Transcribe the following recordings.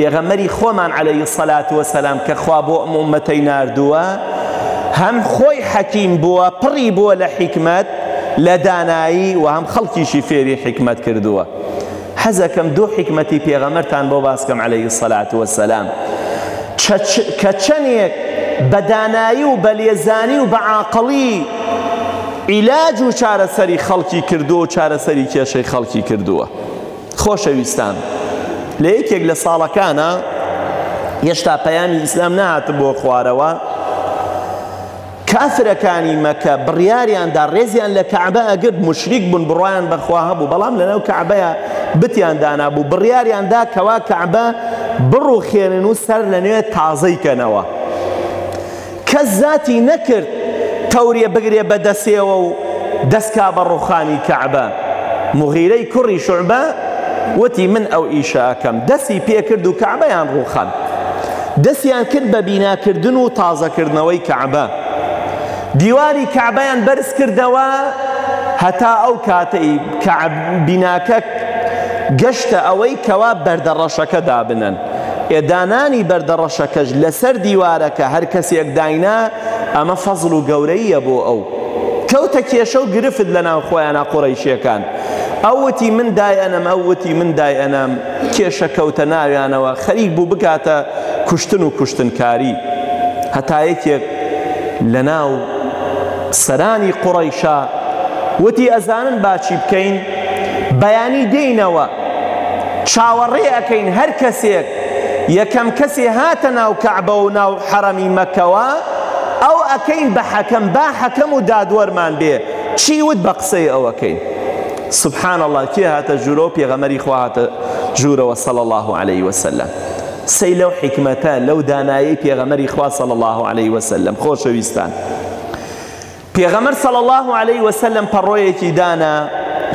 پێغەمبەری خۆمان عەلەیهی الصلاة والسلام کە خوا بۆ ئەم ئوممەتەی ناردووە هەم خۆی حەکیم بووە پڕی بووە لە حیکمەت لە دانایی و هەم خەڵکیشی فێری حیکمەت کردووە حەزەکەم دوو حیکمەتی پێغەمبەرتان بۆ باسکەم عەلەیهی الصلاة والسلام کە چەندێک بە دانایی و بە لێزانی و بە عاقڵی عیلاج و چارەسەری خەڵکی کردووە و چارەسەری کێشەی خەڵکی کردووە خۆشەویستان لە یەکێک لە ساڵەکانە هێشتا پەیامی ئیسلام نەهاتبووە خوارەوە کافرەکانی مەکە بڕیاریاندا ڕێزیان لە کەعبە ئەگرت مشریک بوون بڕایان بەخوا هەبوو بەڵام لەناو کەعبەیە بتیان دانابوو بڕیاریاندا کەوا کەعبە بڕوخێنن و سەر لە نوێ تازەی کەنەوە کەس زاتی نەکرد تەوریە بگرێ بە دەسێوە و دەست کا بە ڕوخانی کەعبە. موغیرەی کوڕی شوعبە وتی، من ئەو ئیشە ئەکەم. دەستی پێ کرد و کەعبەیان ڕوخاند. دەستیان کرد بە بینا کردن و تازە کردنەوەی کەعبە. دیواری کەعبەیان بەرز کردەوە هەتا ئەو کاتەی کەعب، بیناکە، گەشتە ئەوەی کەوا بەردە ڕەشەکە دابنەن. ئێ دانانی بەردە ڕەشەکەش لەسەر دیوارەکە هەر کەسێک داینا ئەمە فەزڵ و گەورەییە بۆ ئەو. کەوتە کێشە و گرفت لە ناو خۆیانا قوڕەیشێکان ئەو وتی من دایئەنەم ئەو وتی من دایئەنام کێشە کەوتە ناویانەوە خەریک بوو بگاتە کوشتن و کوشتنکاری هەتا یەکێک لە ناو سەرانی قوڕەیشا وتی ئەزانن با چی بکەین بەیانی دێینەوە چاوەڕێ ئەکەین هەر کەسێک یەکەم کەسێ هاتە ناو کەعبە و ناو حەڕەمی مەککەوە ئەو ئەکەین بە حەکەم با حەکەم و دادوەرمان بێ چی وت بە قسەی ئەو ئەکەین سبحان اللە کێ هاتە ژوورەوە پێغەمەری خوا هاتە ژوورەوە صلی اللە علیه وسلم سەی لەو حیکمەتە لەو دانایی پێغەمەری خوا صلی اللە علیه وسلم خۆشەویستان پێغەمبەر صلی اللە علیە وسلم پەڕۆیەکی دانا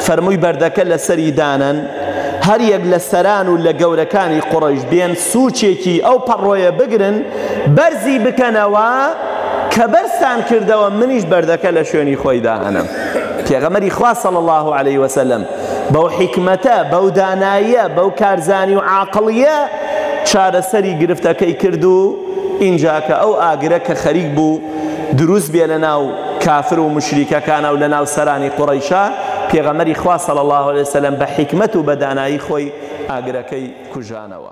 فەرمووی بەردەکە لەسەری دانەن هەریەک لە سەران و لە گەورەکانی قوڕیش بێن سوچێکی ئەو پەڕۆیە بگرن بەرزی بکەنەوە کە بەرزتان کردەوە منیش بەردەکە لە شوێنی خۆی دائەنم پێغەمەری خوا صلی الله علیه وسلم بەو حکمەتە بەو داناییە بەو کارزانی و عاقڵیە چارەسەری گرفتەکەی کرد و ئینجا کە ئەو ئاگرە کە خەریک بوو دروست بێ لە ناو کافر و موشریکە کانا و لە ناو سەرانی قوڕەیشا پێغەمبەری خوا صلی اللە علیە وسلم بە حیکمەت و بە دانایی خۆی ئاگرەکەی کوژانەوە.